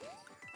Yeah!